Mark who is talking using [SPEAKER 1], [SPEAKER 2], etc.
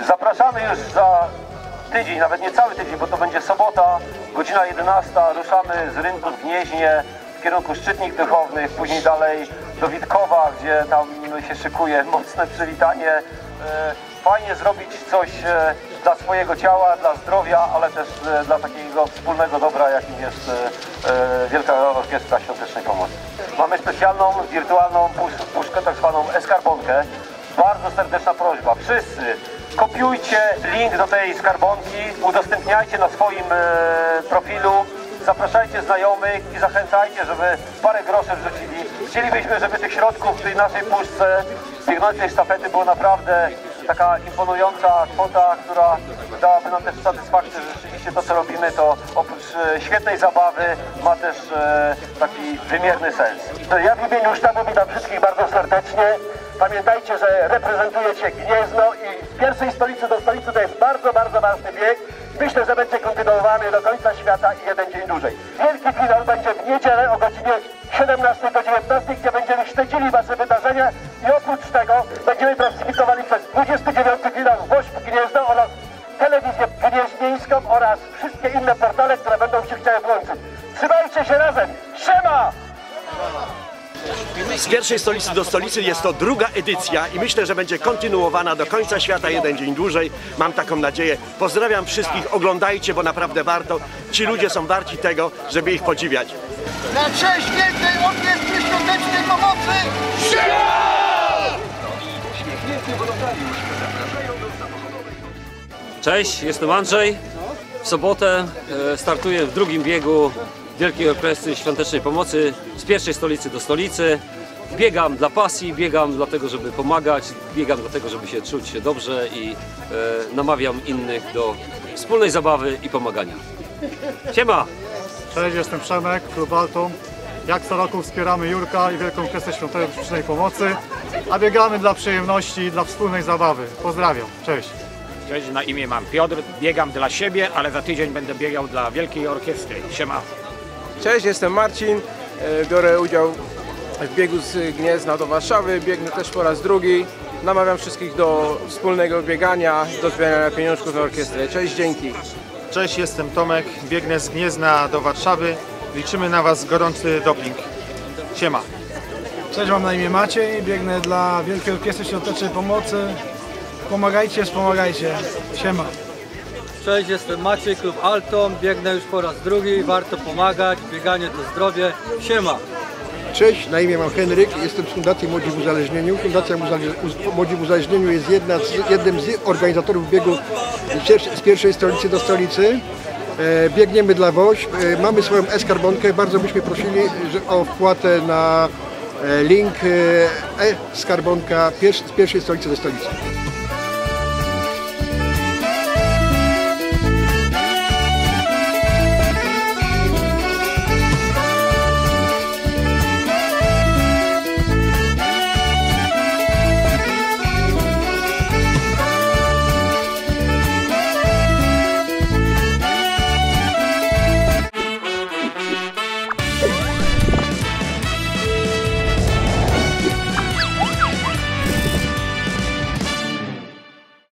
[SPEAKER 1] Zapraszamy już za tydzień, nawet nie cały tydzień, bo to będzie sobota, godzina 11. Ruszamy z rynku w Gnieźnie w kierunku Szczytnik Duchownych, później dalej do Witkowa, gdzie tam się szykuje mocne przywitanie. E, Fajnie zrobić coś e, dla swojego ciała, dla zdrowia, ale też e, dla takiego wspólnego dobra, jakim jest Wielka Orkiestra Świątecznej Pomocy. Mamy specjalną, wirtualną pusz- puszkę, tak zwaną eskarbonkę. Bardzo serdeczna prośba. Wszyscy kopiujcie link do tej skarbonki, udostępniajcie na swoim e, profilu, zapraszajcie znajomych i zachęcajcie, żeby parę groszy wrzucili. Chcielibyśmy, żeby tych środków w tej naszej puszce biegnącej sztafety było naprawdę taka imponująca kwota, która dałaby nam też satysfakcję, że rzeczywiście to, co robimy, to oprócz e, świetnej zabawy ma też e, taki wymierny sens. Ja w imieniu sztabu witam wszystkich bardzo serdecznie. Pamiętajcie, że reprezentujecie Gniezno i z pierwszej stolicy do stolicy to jest bardzo, bardzo ważny bieg. Myślę, że będzie kontynuowany do końca świata i jeden dzień dłużej. Wielki finał będzie w niedzielę o godzinie 17 do 19, gdzie będziemy śledzili Wasze wydarzenia i oprócz tego będziemy transmitowali przez 29 finał WOŚP Gniezno oraz telewizję gnieźnieńską oraz wszystkie inne portale, które będą się chciały włączyć. Trzymajcie się razem! Siema!
[SPEAKER 2] Z pierwszej stolicy do stolicy jest to druga edycja i myślę, że będzie kontynuowana do końca świata, jeden dzień dłużej. Mam taką nadzieję. Pozdrawiam wszystkich, oglądajcie, bo naprawdę warto. Ci ludzie są warci tego, żeby ich podziwiać.
[SPEAKER 3] Na cześć Wielkiej Orkiestry Świątecznej Pomocy!
[SPEAKER 4] Cześć, jestem Andrzej. W sobotę e, startuję w drugim biegu Wielkiej Orkiestry Świątecznej Pomocy z pierwszej stolicy do stolicy. Biegam dla pasji, biegam dlatego, żeby pomagać, biegam dlatego, żeby się czuć się dobrze i e, namawiam innych do wspólnej zabawy i pomagania. Siema!
[SPEAKER 5] Cześć, jestem Przemek, Klub Altum. Jak co roku wspieramy Jurka i Wielką Orkiestrę Świątecznej Pomocy, a biegamy dla przyjemności i dla wspólnej zabawy. Pozdrawiam, cześć.
[SPEAKER 6] Cześć, na imię mam Piotr, biegam dla siebie, ale za tydzień będę biegał dla Wielkiej Orkiestry. Siema.
[SPEAKER 7] Cześć, jestem Marcin. E, Biorę udział w biegu z Gniezna do Warszawy. Biegnę też po raz drugi. Namawiam wszystkich do wspólnego biegania, do zbierania pieniążków na orkiestrę. Cześć, dzięki.
[SPEAKER 8] Cześć, jestem Tomek, biegnę z Gniezna do Warszawy. Liczymy na Was gorący doping. Siema.
[SPEAKER 9] Cześć, mam na imię Maciej, biegnę dla Wielkiej Orkiestry Świątecznej Pomocy. Pomagajcie, wspomagajcie. Siema.
[SPEAKER 10] Cześć, jestem Maciej, klub Alton, biegnę już po raz drugi, warto pomagać, bieganie to zdrowie, siema!
[SPEAKER 11] Cześć, na imię mam Henryk, jestem z Fundacji Młodzi w Uzależnieniu. Fundacja Młodzi w Uzależnieniu jest jedna z, jednym z organizatorów biegu z pier- z pierwszej stolicy do stolicy. E, biegniemy dla WOŚP, e, mamy swoją e-skarbonkę, bardzo byśmy prosili o wpłatę na e, link e-skarbonka z pierwszej stolicy do stolicy.